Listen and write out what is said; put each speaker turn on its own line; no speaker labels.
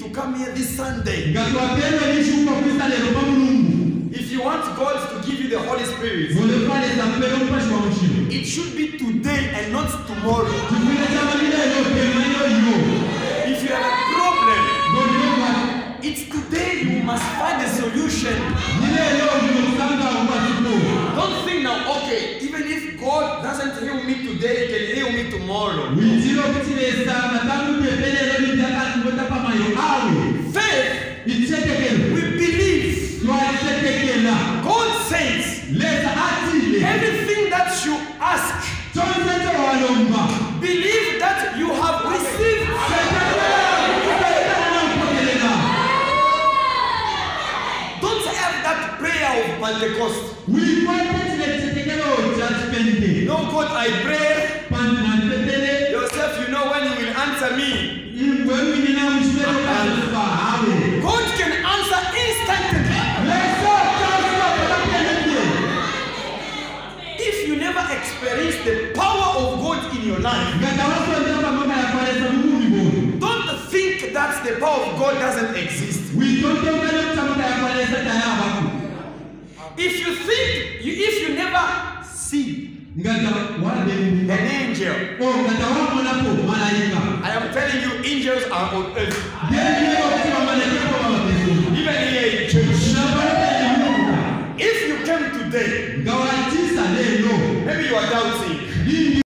to come here this Sunday.
nga twagenda nishuka kwisa lero pa mulungu
If you want God to give you the Holy Spirit,
ngolefaleza mpera omupashi wa mushiro
it should be today and not tomorrow.
kifune kyamalilelo kemanyo yo
If you have a problem, it's today you must find a solution.
nilelo linosanga ubasiko
Don't think now, okay, even if God doesn't heal me today, he can heal me tomorrow. We believe. God says, everything that you ask, believe that you have received. Don't have that prayer of Pentecost. No, God, I pray God doesn't exist.
witotongale kutamoja yakwalesa tayabaku
If you think, you, if you never see an angel,
o ngata wamonapo malayika
I am telling you, angels are on earth.